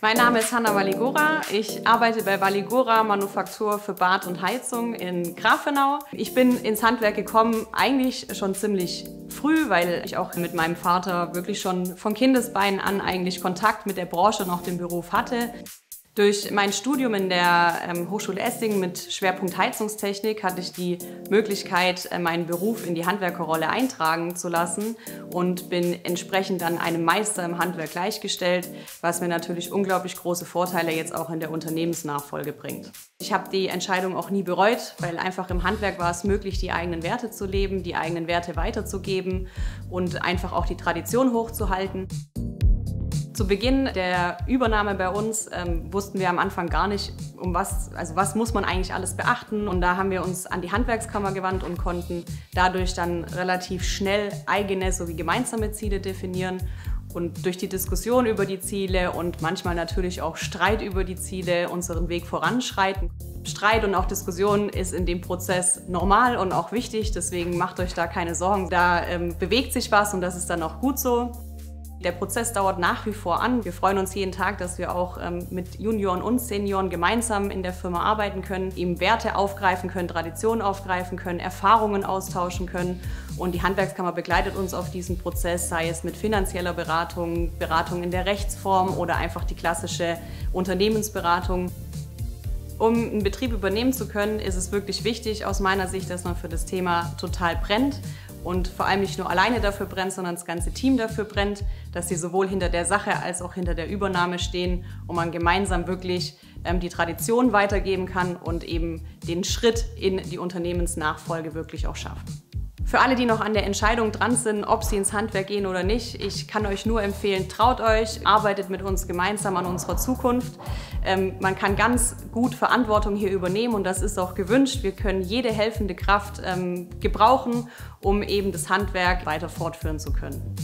Mein Name ist Hanna Valigora. Ich arbeite bei Valigora Manufaktur für Bad und Heizung in Grafenau. Ich bin ins Handwerk gekommen eigentlich schon ziemlich früh, weil ich auch mit meinem Vater wirklich schon von Kindesbeinen an eigentlich Kontakt mit der Branche und auch dem Beruf hatte. Durch mein Studium in der ähm, Hochschule Essingen mit Schwerpunkt Heizungstechnik hatte ich die Möglichkeit, äh, meinen Beruf in die Handwerkerrolle eintragen zu lassen und bin entsprechend dann einem Meister im Handwerk gleichgestellt, was mir natürlich unglaublich große Vorteile jetzt auch in der Unternehmensnachfolge bringt. Ich habe die Entscheidung auch nie bereut, weil einfach im Handwerk war es möglich, die eigenen Werte zu leben, die eigenen Werte weiterzugeben und einfach auch die Tradition hochzuhalten. Zu Beginn der Übernahme bei uns ähm, wussten wir am Anfang gar nicht, um was, also was muss man eigentlich alles beachten. Und da haben wir uns an die Handwerkskammer gewandt und konnten dadurch dann relativ schnell eigene sowie gemeinsame Ziele definieren. Und durch die Diskussion über die Ziele und manchmal natürlich auch Streit über die Ziele unseren Weg voranschreiten. Streit und auch Diskussion ist in dem Prozess normal und auch wichtig, deswegen macht euch da keine Sorgen. Da ähm, bewegt sich was und das ist dann auch gut so. Der Prozess dauert nach wie vor an. Wir freuen uns jeden Tag, dass wir auch ähm, mit Junioren und Senioren gemeinsam in der Firma arbeiten können, eben Werte aufgreifen können, Traditionen aufgreifen können, Erfahrungen austauschen können. Und die Handwerkskammer begleitet uns auf diesem Prozess, sei es mit finanzieller Beratung, Beratung in der Rechtsform oder einfach die klassische Unternehmensberatung. Um einen Betrieb übernehmen zu können, ist es wirklich wichtig aus meiner Sicht, dass man für das Thema total brennt und vor allem nicht nur alleine dafür brennt, sondern das ganze Team dafür brennt, dass sie sowohl hinter der Sache als auch hinter der Übernahme stehen und man gemeinsam wirklich ähm, die Tradition weitergeben kann und eben den Schritt in die Unternehmensnachfolge wirklich auch schafft. Für alle, die noch an der Entscheidung dran sind, ob sie ins Handwerk gehen oder nicht, ich kann euch nur empfehlen, traut euch, arbeitet mit uns gemeinsam an unserer Zukunft. Ähm, man kann ganz gut Verantwortung hier übernehmen und das ist auch gewünscht. Wir können jede helfende Kraft ähm, gebrauchen, um eben das Handwerk weiter fortführen zu können.